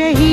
शहीद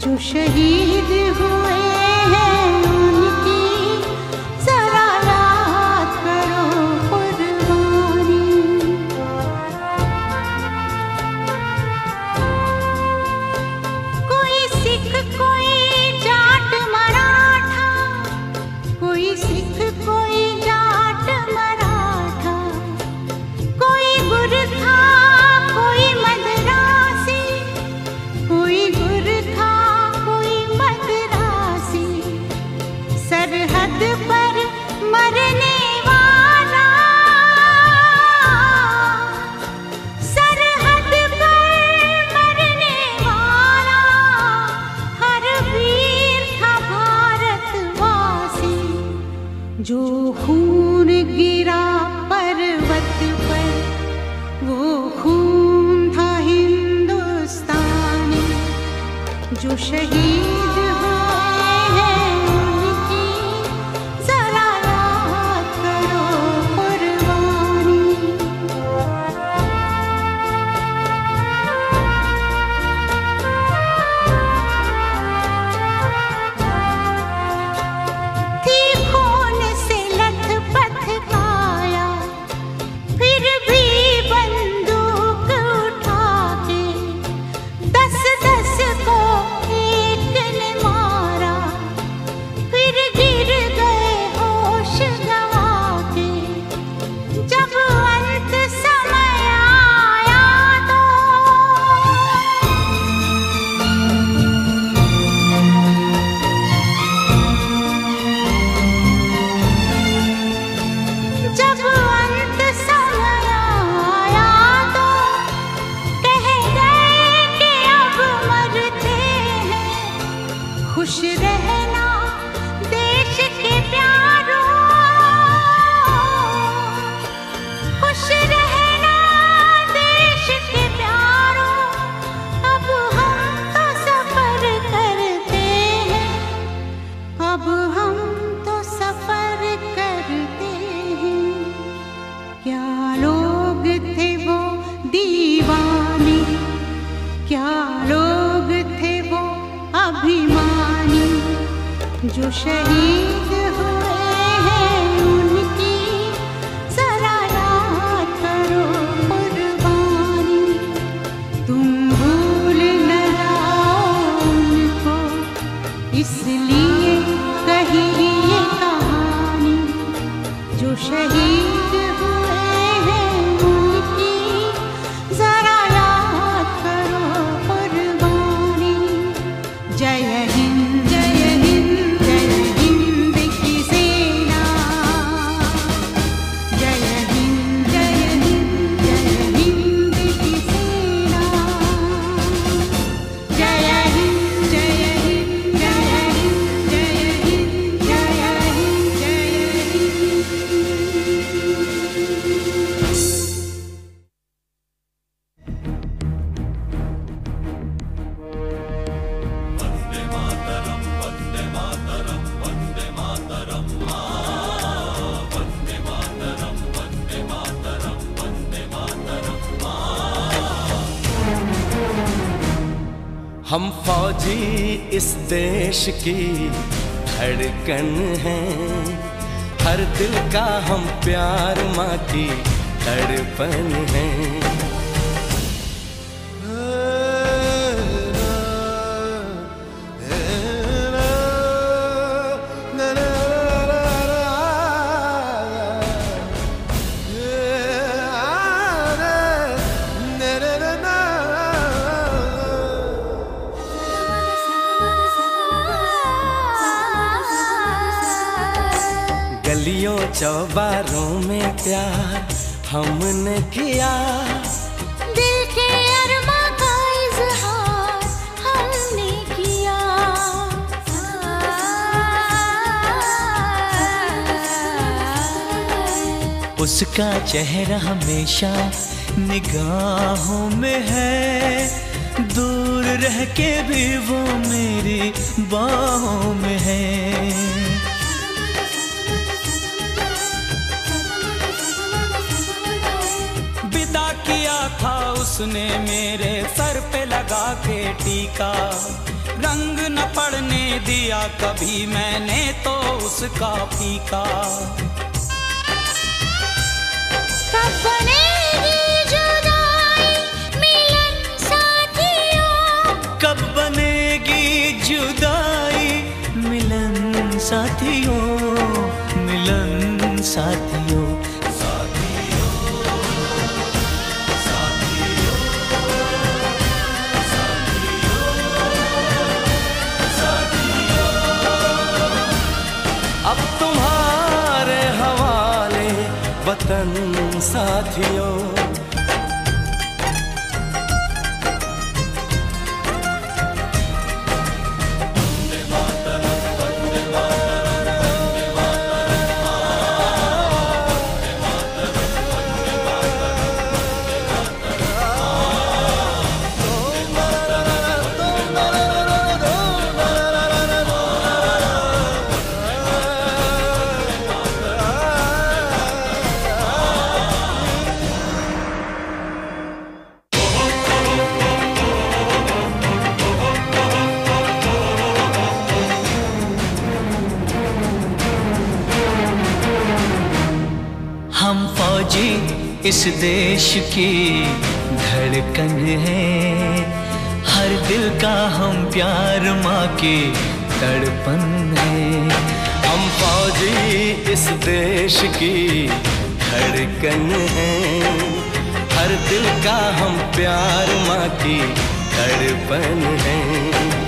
जो शहीद हुए की धड़कन है। हर दिल का हम प्यार माँ की तड़पन है। उसका चेहरा हमेशा निगाहों में है। दूर रह के भी वो मेरी बाहों में है। था उसने मेरे सर पे लगा के टीका। रंग न पड़ने दिया कभी मैंने तो उसका फीका। इस देश की धड़कन है। हर दिल का हम प्यार माँ की तड़पन है। हम फौजी इस देश की धड़कन है। हर दिल का हम प्यार माँ की तड़पन है।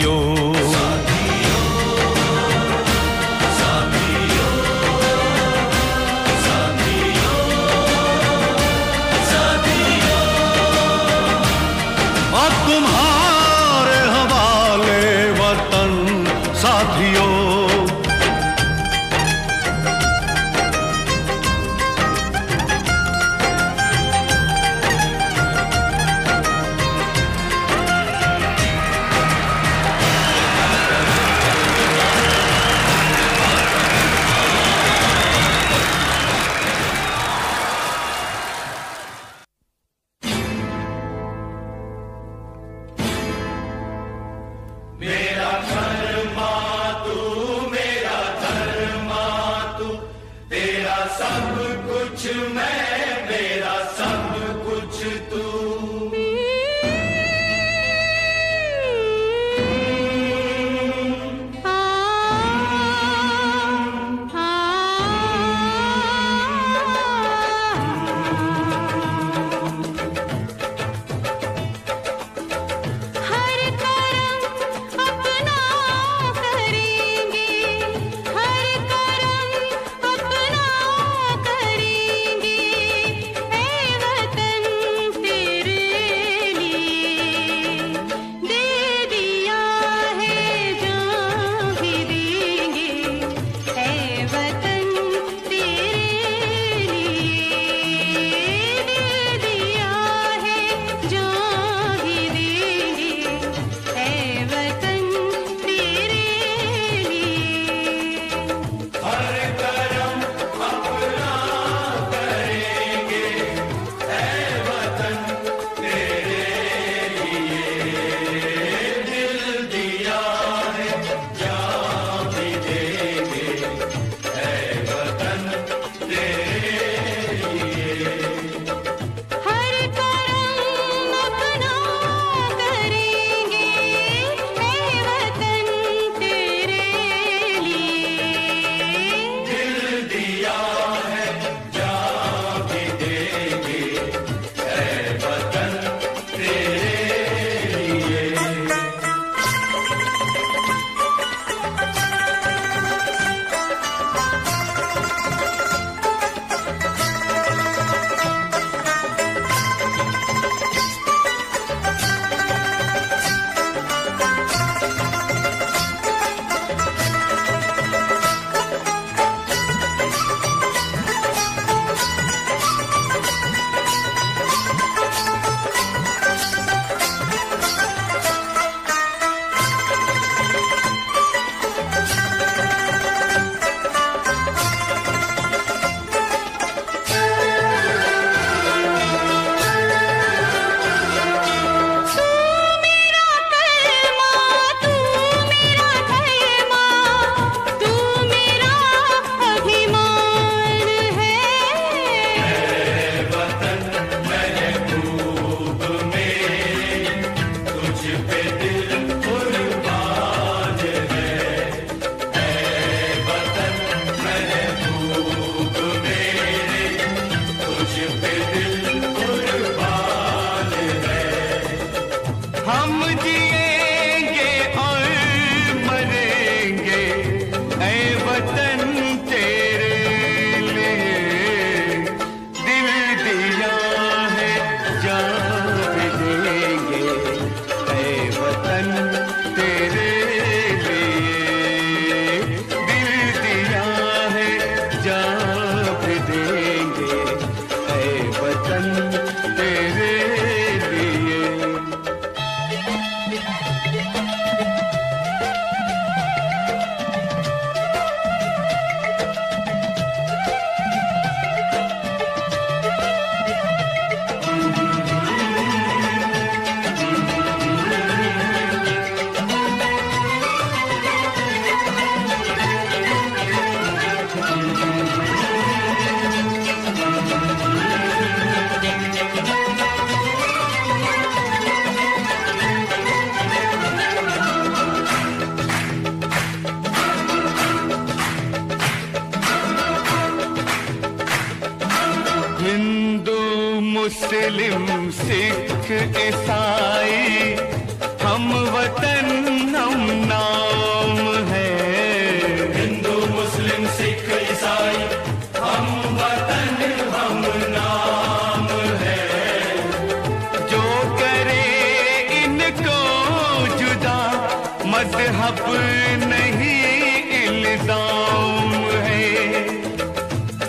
yo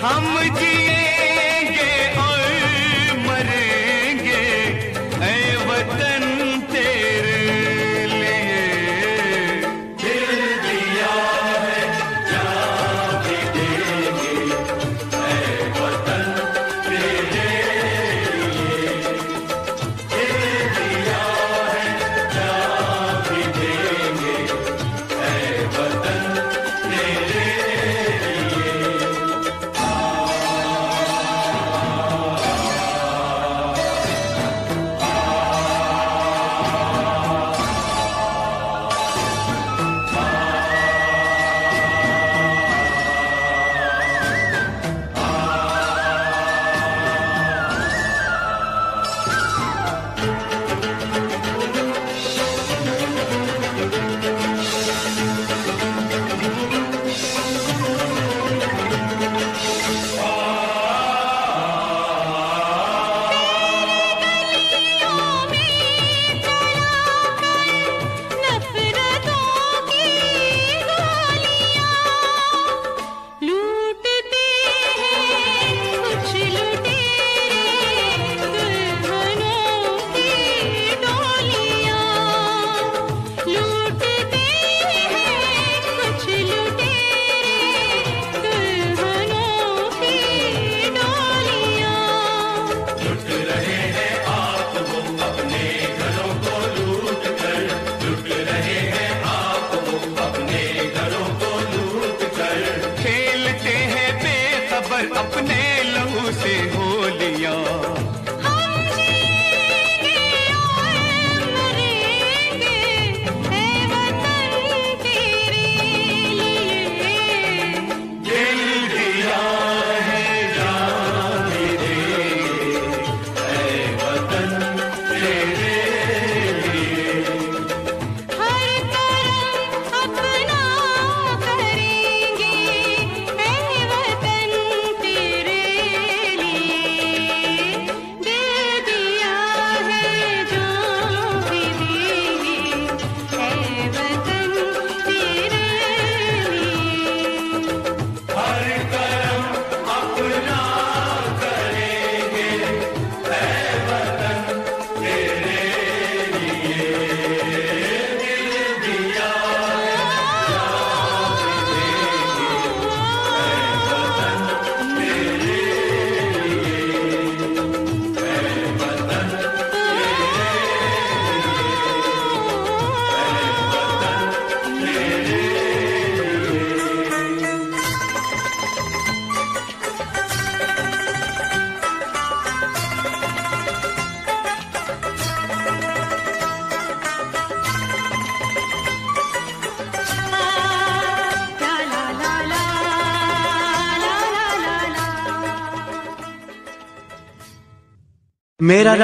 हम जिए Señor.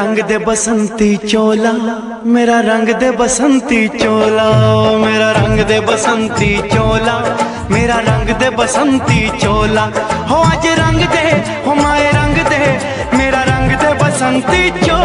ਰੰਗ ਦੇ ਬਸੰਤੀ ਚੋਲਾ, ਮੇਰਾ ਰੰਗ ਦੇ ਬਸੰਤੀ ਚੋਲਾ, ਮੇਰਾ ਰੰਗ ਦੇ ਬਸੰਤੀ ਚੋਲਾ, ਮੇਰਾ ਰੰਗ ਦੇ ਬਸੰਤੀ ਚੋਲਾ। ਹੋ ਅੱਜ ਰੰਗ ਦੇ, ਹੋ ਮਾਏ ਰੰਗ ਦੇ, ਮੇਰਾ ਰੰਗ ਦੇ ਬਸੰਤੀ ਚੋਲਾ।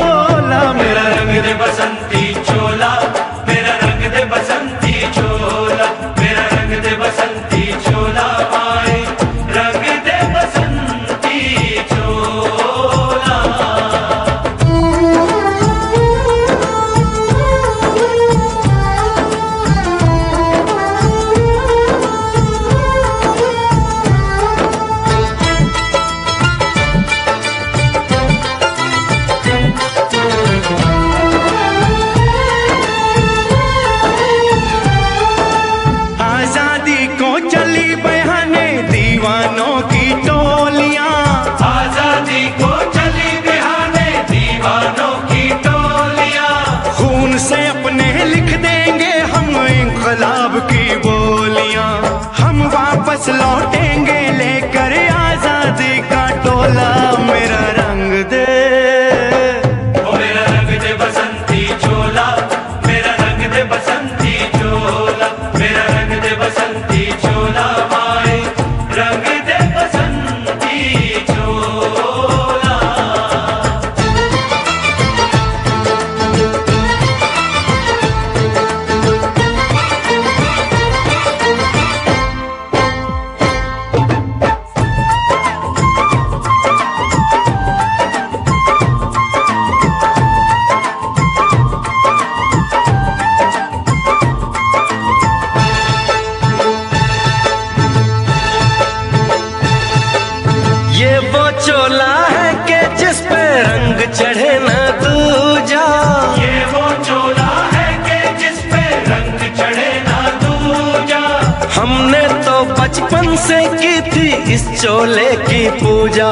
बचपन से की थी इस चोले की पूजा।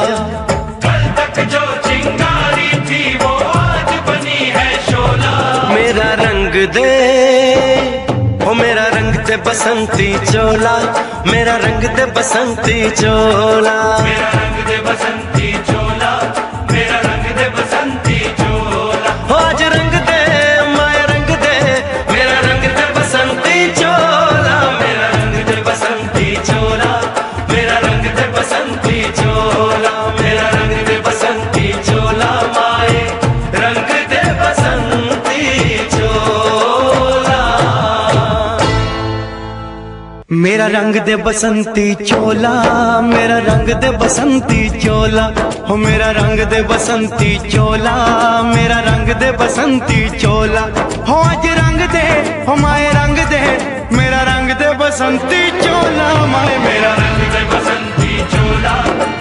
कल तक जो चिंगारी थी वो आज बनी है शोला। मेरा रंग दे ओ मेरा रंग दे बसंती चोला मेरा रंग दे बसंती चोला। मेरा रंग दे बसंती मेरा रंग दे बसंती चोला, मेरा रंग दे बसंती चोला। हो मेरा रंग दे बसंती चोला, मेरा रंग दे बसंती चोला। हो आज रंग दे, हो माए रंग दे, मेरा रंग दे बसंती चोला, माए मेरा रंग दे बसंती चोला।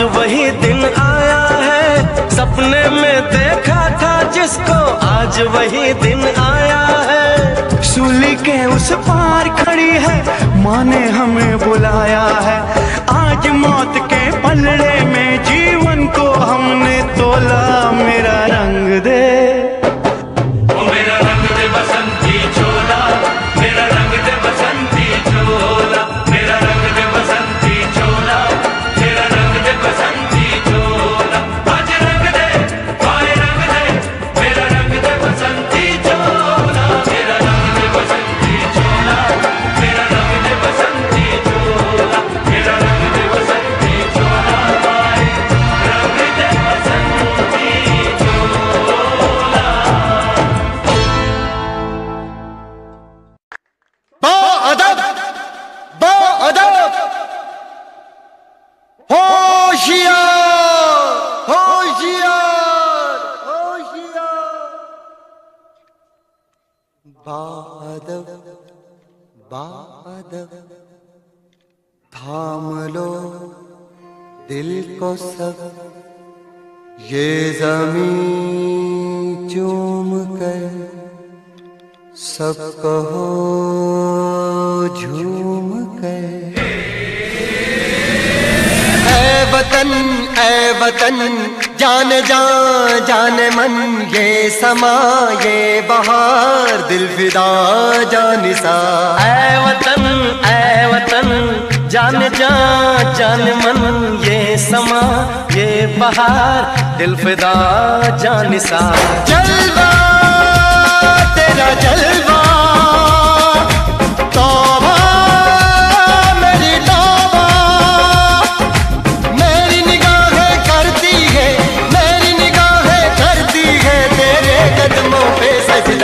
वही दिन आया है। सपने में देखा था जिसको आज वही दिन आया है। सूली के उस पार खड़ी है, माँ ने हमें बुलाया है। आज मौत के पलड़े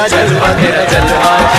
तेरा जलवा तेरा जलवा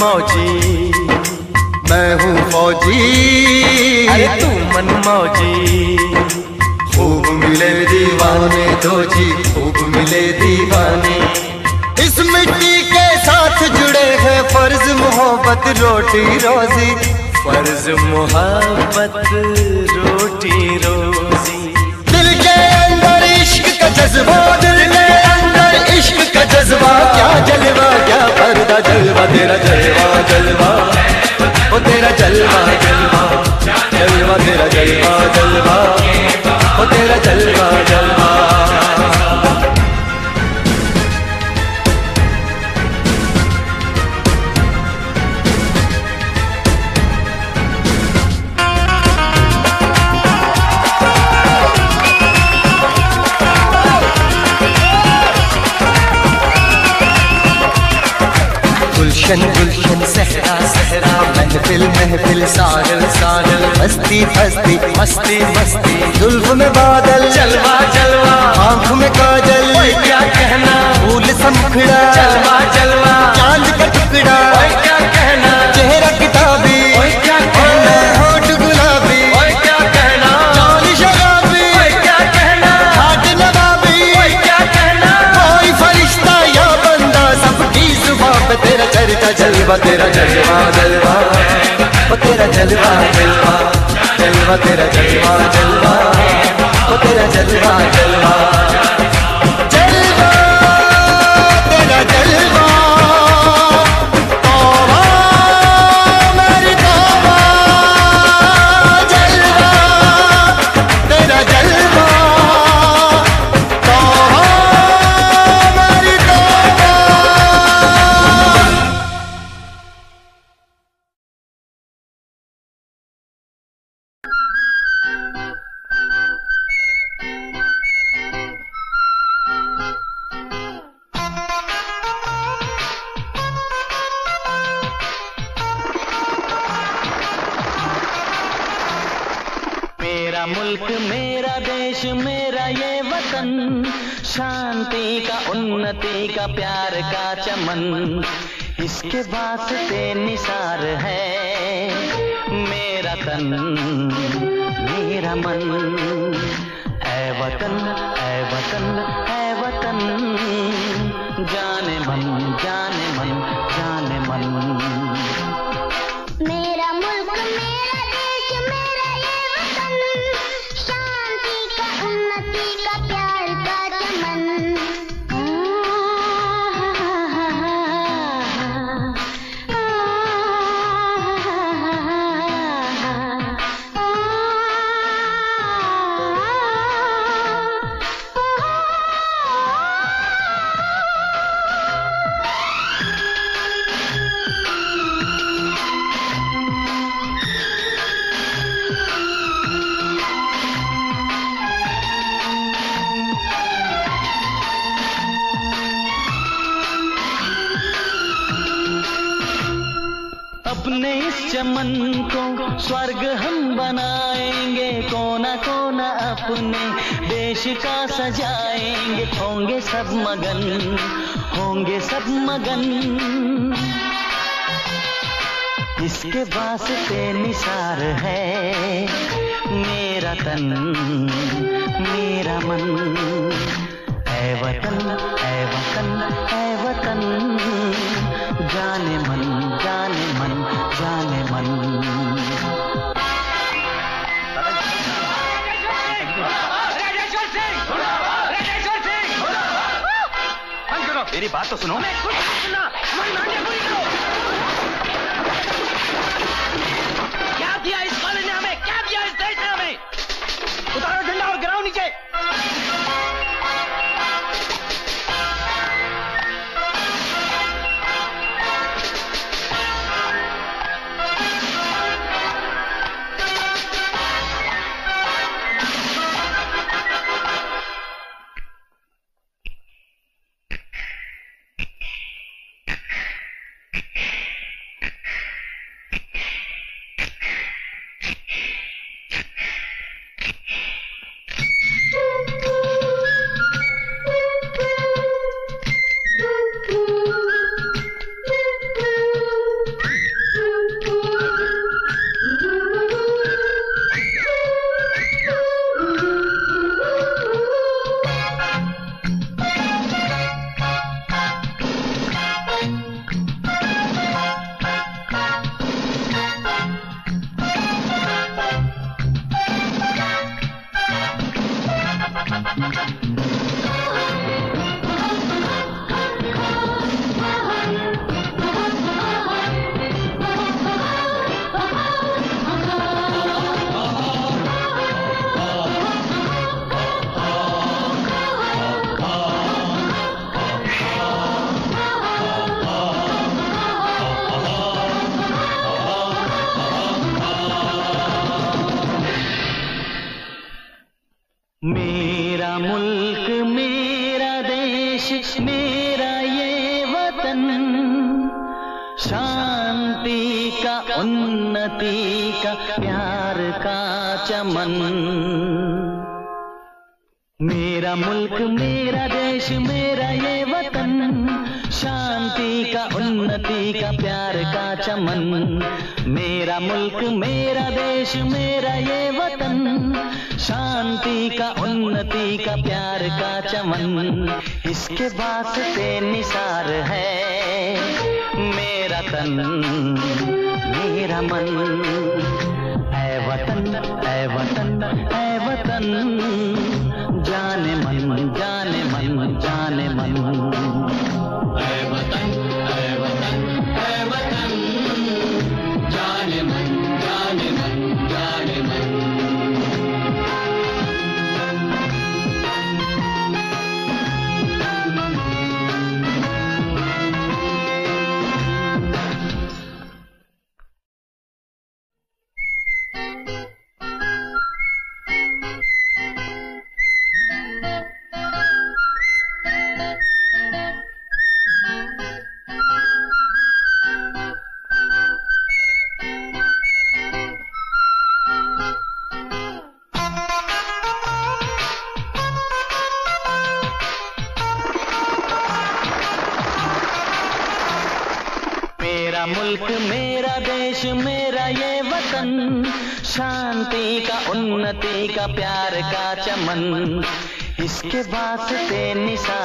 मौजी। मैं हूँ फौजी। अरे तू मन मौजी। खूब मिले दीवाने दो जी खूब मिले दीवाने। इस मिट्टी के साथ जुड़े हैं फ़र्ज़ मोहब्बत रोटी रोजी। फ़र्ज़ मोहब्बत रोटी रोजी। दिल के अंदर इश्क का जज्बा दिल के इश्क का जज्बा, क्या जलवा, क्या पर्दा जलवा, तेरा जलवा जलवा। वो तेरा जलवा जलवा जलवा, तेरा जलवा जलवा। वो तेरा जलवा जलवा। गुलशन गुलशन सहरा सहरा। महफिल महफिल सारल सारल मस्ती मस्ती मस्ती मस्ती जुल्फ में बादल जलवा जलवा। आँख में काजल क्या कहना? फूल समखड़ा जलवा जलवा। चाँद का टुकड़ा। क्या कहना? चेहरा किताबी। क्या कहना? जलवा, तेरा जलवा जलवा। ओ, तेरा जलवा जलवा। जलवा, तेरा जलवा जलवा। ओ, तेरा जलवा जलवा। इसके वास्ते अपने इस चमन को स्वर्ग हम बनाएँगे, कोना कोना अपने देश का सजाएँगे। होंगे सब मगन, होंगे सब मगन। इसके वास्ते निसार है मेरा तन, मेरा मन। है वतन है वतन है वतन, जाने मन, जाने मन जाने मन। मेरी बात तो सुनो। क्या प्यार का चमन। इसके वास्ते निसार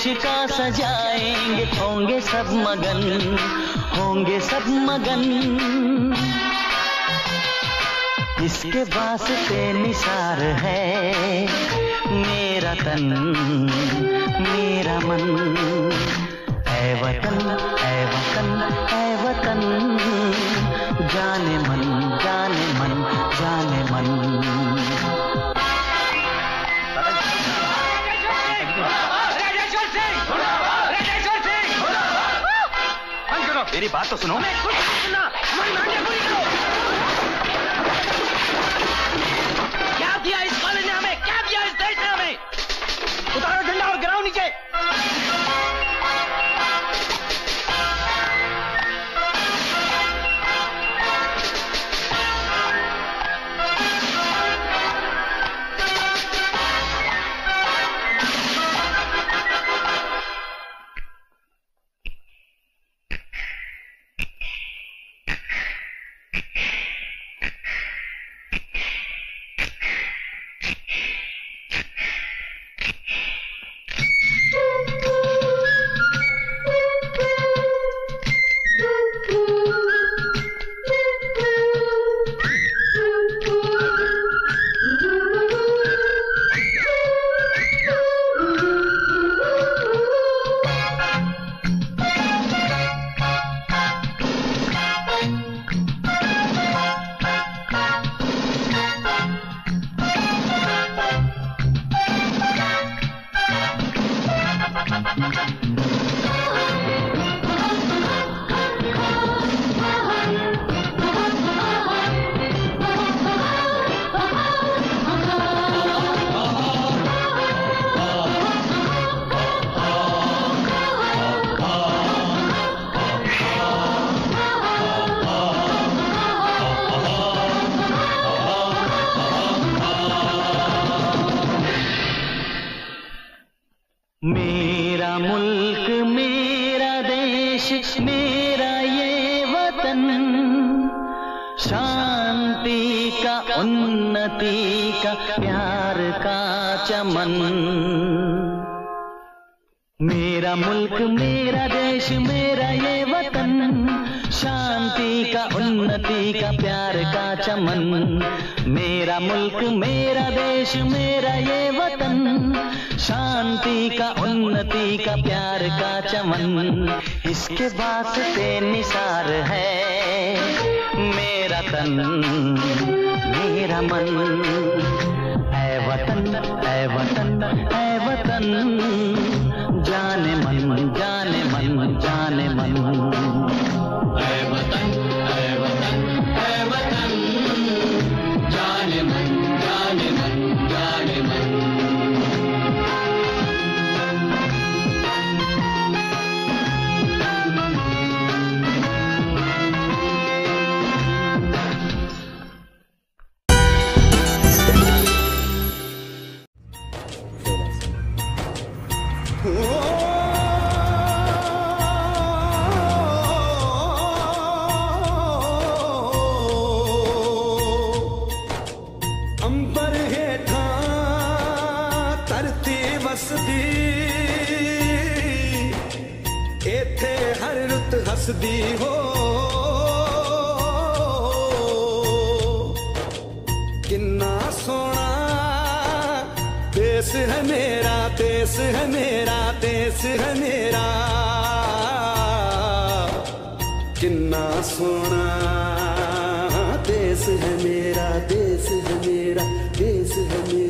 देश का सजाएँगे, होंगे सब मगन, होंगे सब मगन। इसके वास्ते निसार है मेरा तन, मेरा मन। ऐ वतन ऐ वतन ऐ वतन, जाने मन जाने मन जाने मन। मेरी बात तो सुनो। क्या दिया इस कॉलेज ने हमें? क्या दिया इस देश ने हमें? उतारो झंडा और गिराओ नीचे। मेरा मुल्क, मेरा देश, मेरा ये वतन। शांति का, उन्नति का, प्यार का चमन। मेरा मुल्क, मेरा देश, मेरा ये वतन। शांति का, उन्नति का, प्यार का चमन। इसके वास्ते निसार है मेरा तन, मेरा मन। ऐ वतन ऐ वतन ऐ वतन। जाने मन जाने मन जाने मन दसदी हो। कि सोना देश है मेरा देश है मेरा देश है मेरा। कि सोना देश है मेरा देश है मेरा देश है मेरा।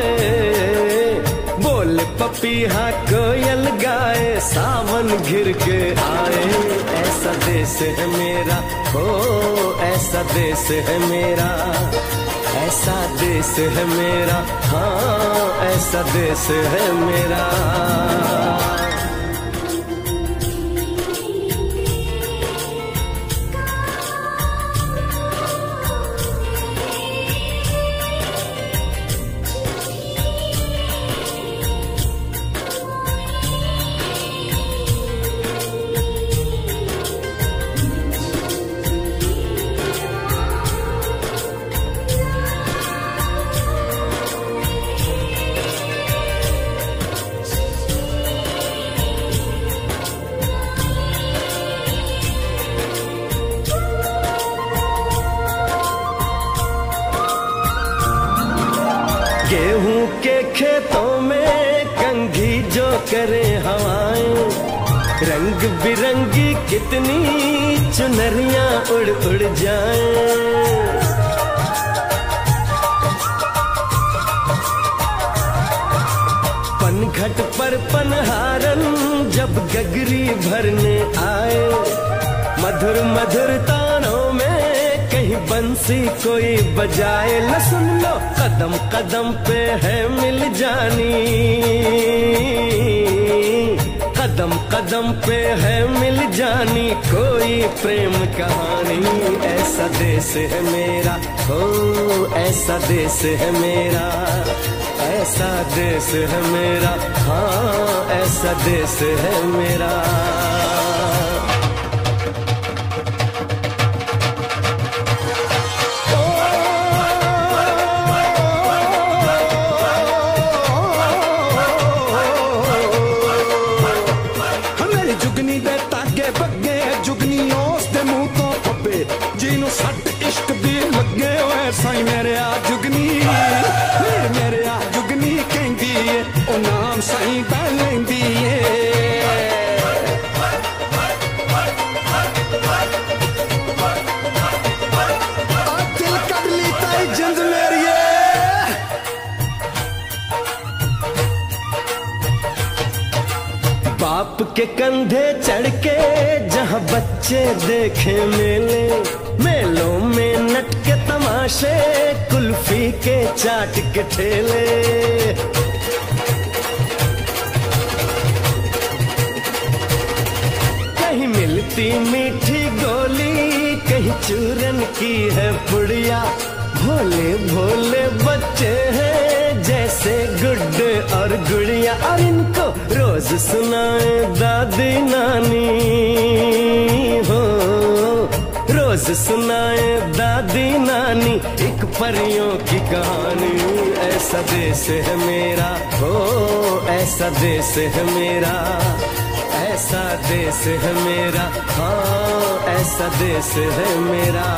पपीहा कोयल गाए, सावन घिर के आए। ऐसा देश है मेरा, हो, ऐसा देश है मेरा। ऐसा देश है मेरा हाँ ऐसा देश है मेरा। बिरंगी कितनी चुनरियाँ उड़ उड़ जाएँ। पनघट पर पनहारन जब गगरी भरने आए। मधुर मधुर तानों में कहीं बंसी कोई बजाए। न सुन लो कदम कदम पे है मिल जानी। कदम कदम पे है मिल जानी कोई प्रेम कहानी। ऐसा देश है मेरा, हो, ऐसा देश है मेरा, ऐसा देश है मेरा हाँ ऐसा देश है मेरा। के कंधे चढ़ के जहाँ बच्चे देखे मेले, मेलों में नट के तमाशे, कुल्फी के चाट के ठेले। कहीं मिलती मीठी गोली, कहीं चूरन की है पुड़िया। भोले भोले बच्चे हैं जैसे गुड्डे और गुड़िया, और इनको रोज सुनाए दादी नानी। हो, रोज सुनाए दादी नानी, एक परियों की कहानी। ऐसा देश है मेरा, हो, ऐसा देश है मेरा। ऐसा देश है मेरा हाँ ऐसा देश है मेरा।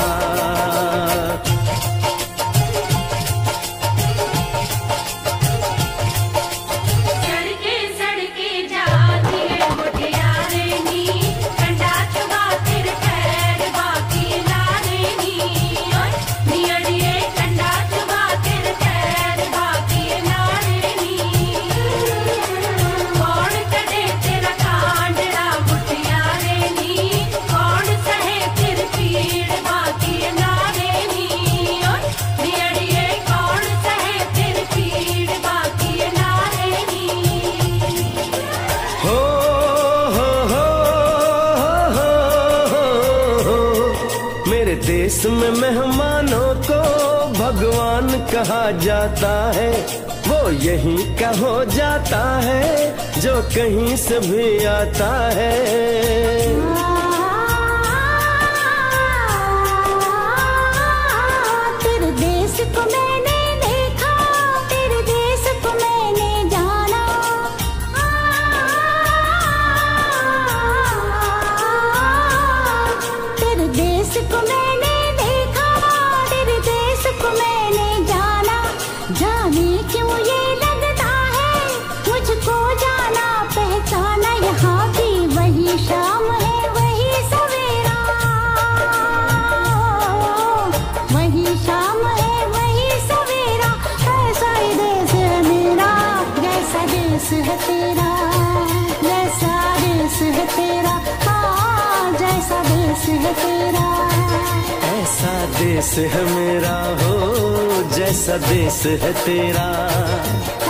देश में मेहमानों को भगवान कहा जाता है। वो यहीं का हो जाता है, जो कहीं से भी आता है। देश है मेरा हो जैसा देश है तेरा।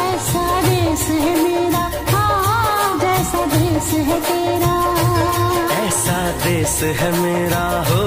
ऐसा देश है मेरा हाँ जैसा देश है तेरा। ऐसा देश है मेरा हो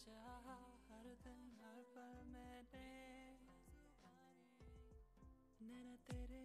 चाहा हर दिन हर पल मैंने। नैना तेरे